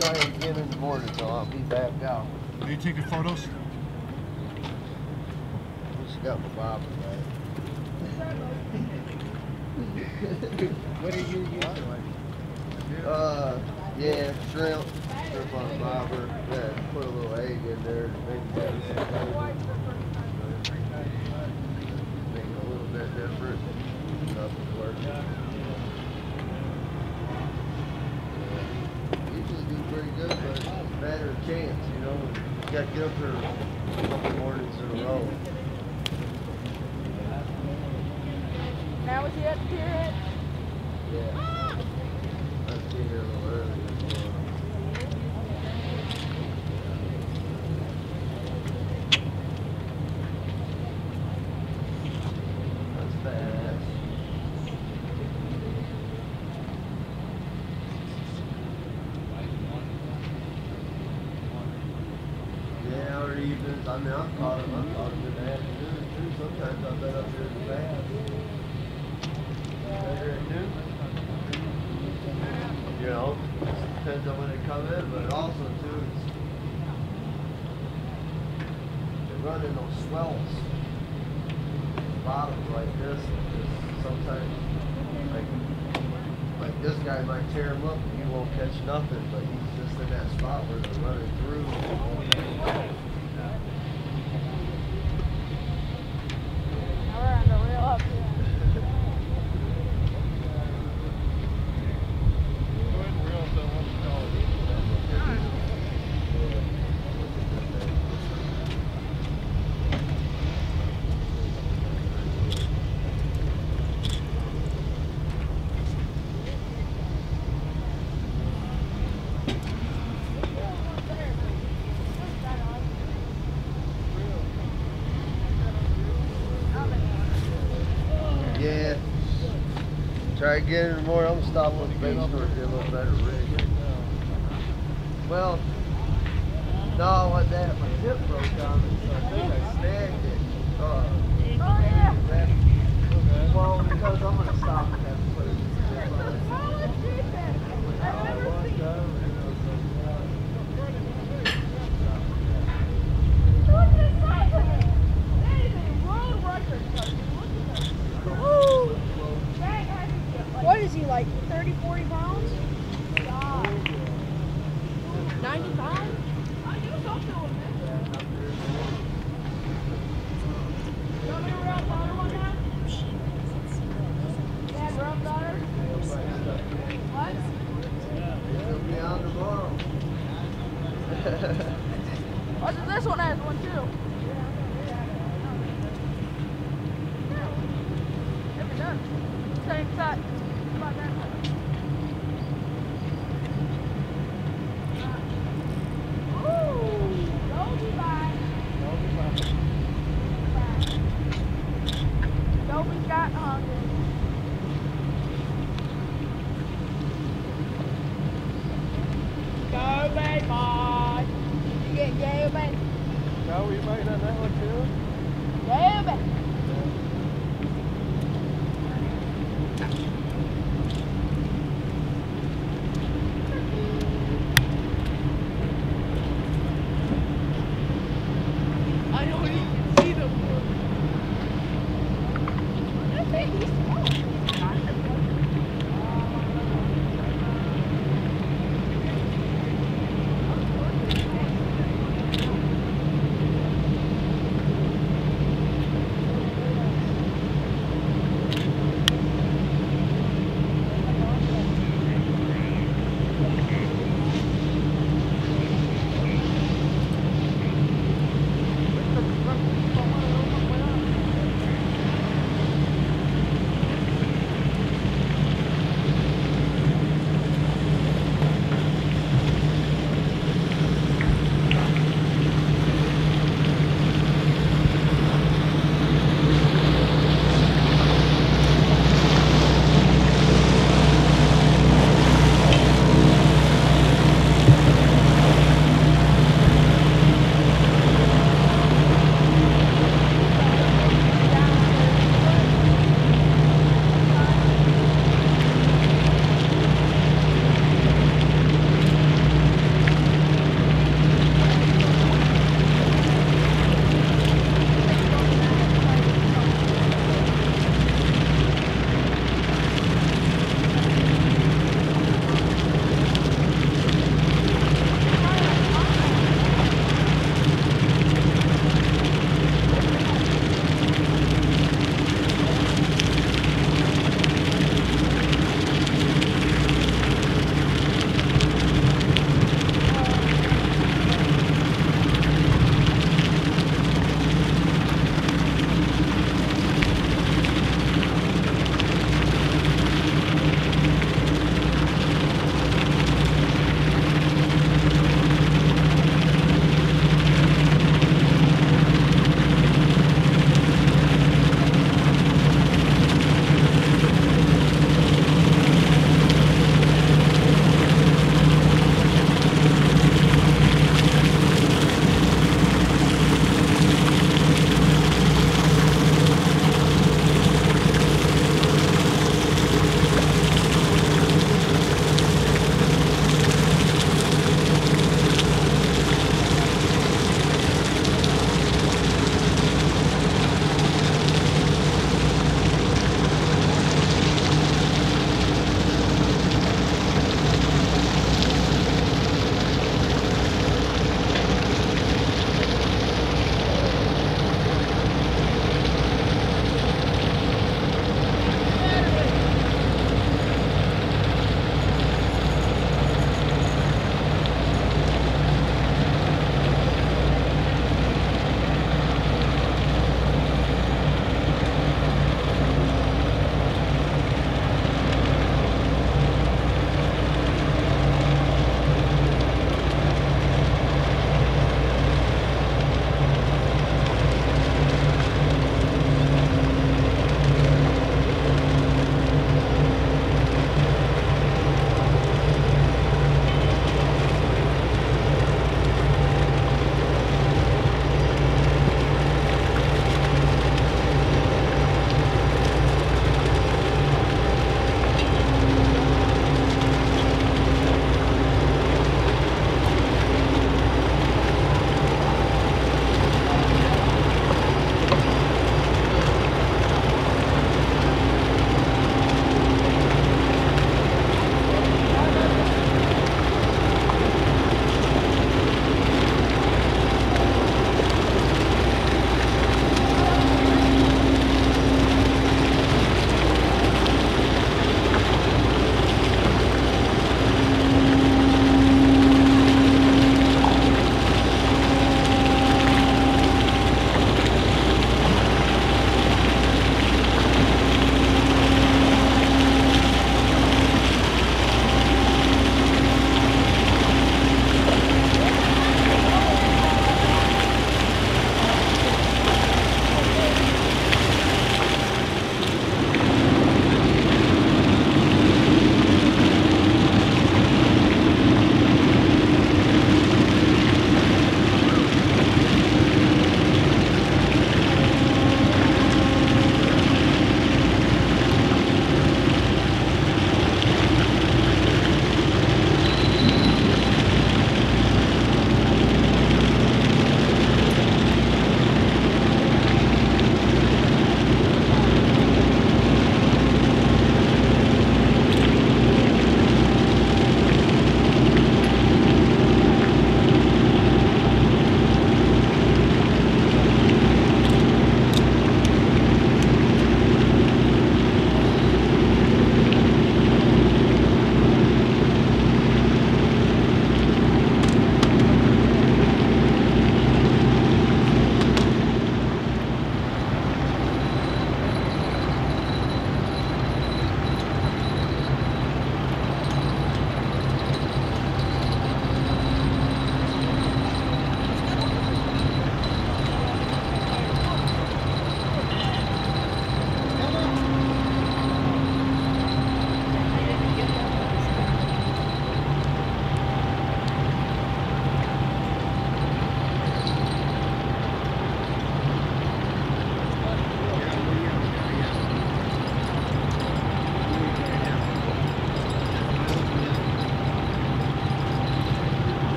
Try it again in the morning, so I'll be back out. Are you taking photos? Just got my bobber right. What are you using? Uh, yeah, shrimp, shrimp on bobber. Yeah, put a little egg in there, maybe give it some flavor. Make it a little bit different. Nothing's working. Yeah. Usually do pretty good, but it's better chance, you know. You gotta get up there a couple mornings in a row. Now is he at the pier Yeah. I'd be here a little early this morning. That's badass. Yeah, or evenings. I mean, I've caught them. I've caught them in the afternoon too. Sometimes I've been up here in the bath. At noon. You know, it depends on when they come in, but also too, it's, they run in those swells. Bottoms like this, just sometimes, like, like this guy might tear him up and he won't catch nothing, but he's just in that spot where they're running through. Now we're on the reel up here. Yeah. Try again in the morning. I'm gonna stop on the bait store to get a little better rig. Right now. Well, no, what that? My hip broke down, so I think I snagged it. Uh, Oh yeah. well, because I'm gonna stop and have to put